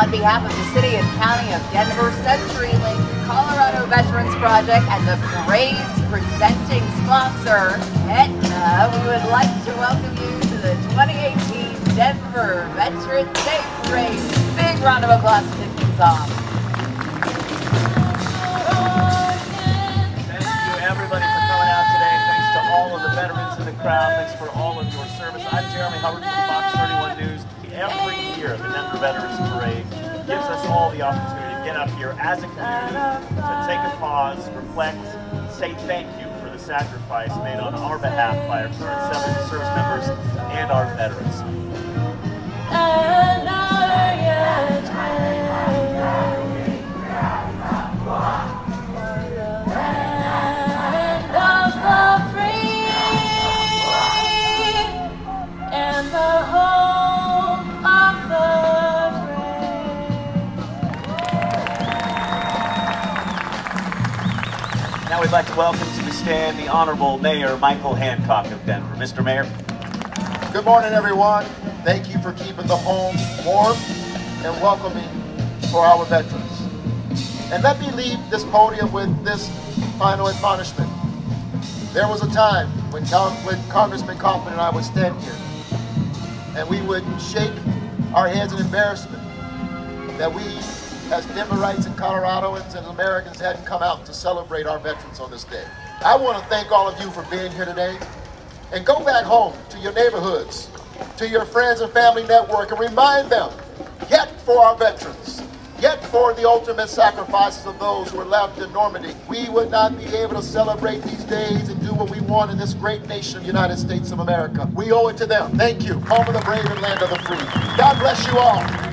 on behalf of the City and County of Denver, CenturyLink, Colorado Veterans Project, and the parade's presenting sponsor, Aetna, we would like to welcome you to the 2018 Denver Veterans Day Parade. Big round of applause to kick things off. Thanks for all of your service. I'm Jeremy Hubbard from Fox 31 News. Every year, the Denver Veterans Parade gives us all the opportunity to get up here as a community to take a pause, reflect, say thank you for the sacrifice made on our behalf by our current service members and our veterans. We'd like to welcome to the stand the Honorable Mayor Michael Hancock of Denver. Mr. Mayor. Good morning, everyone. Thank you for keeping the home warm and welcoming for our veterans. And let me leave this podium with this final admonishment. There was a time when, when Congressman Coffman and I would stand here and we would shake our heads in embarrassment that we, as Denverites and Coloradoans and Americans, hadn't come out to celebrate our veterans on this day. I want to thank all of you for being here today and go back home to your neighborhoods, to your friends and family network, and remind them, yet for our veterans, yet for the ultimate sacrifices of those who were left in Normandy, we would not be able to celebrate these days and do what we want in this great nation, United States of America. We owe it to them. Thank you. Home of the brave and land of the free. God bless you all.